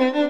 Mm-hmm.